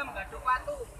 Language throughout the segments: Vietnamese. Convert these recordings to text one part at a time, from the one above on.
gelem gaduk watu.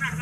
Gracias.